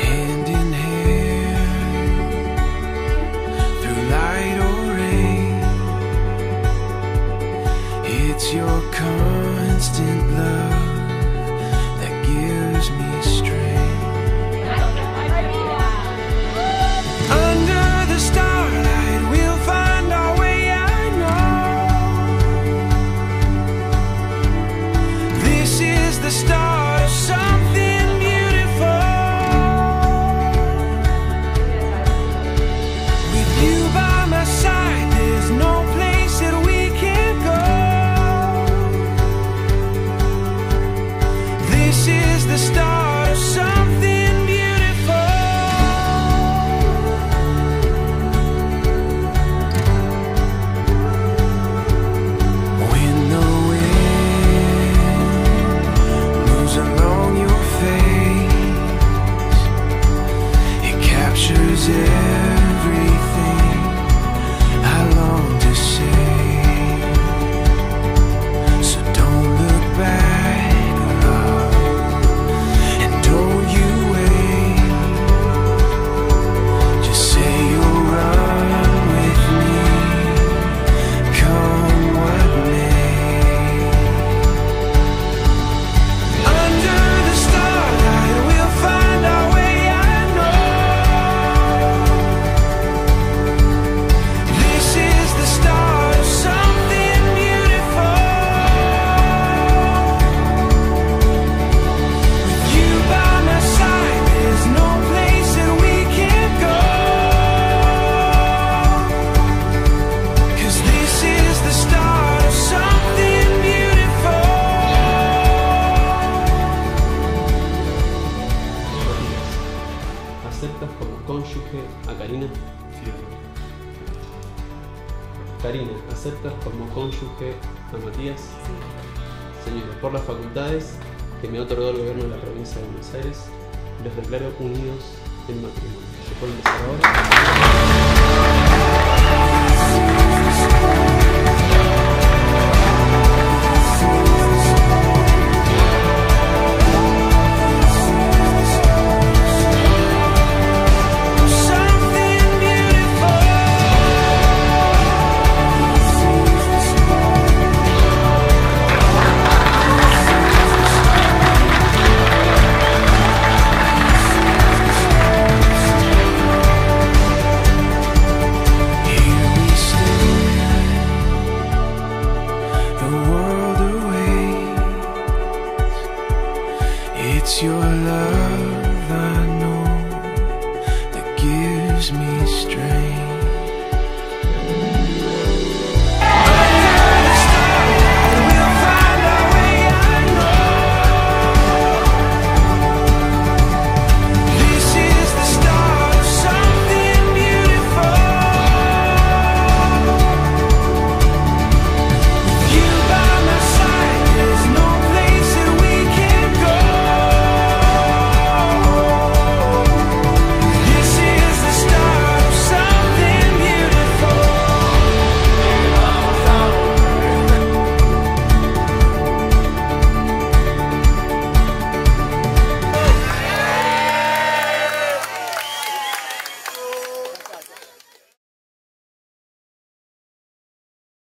Hand in hand, through light or rain, it's your constant love that gives me. ¿Aceptas como cónyuge a Karina? Sí. Karina, ¿aceptas como cónyuge a Matías? Sí. Señora, por las facultades que me ha otorgado el gobierno de la provincia de Buenos Aires, los declaro unidos en matrimonio. ¿Se pueden empezar ahora? It's your love.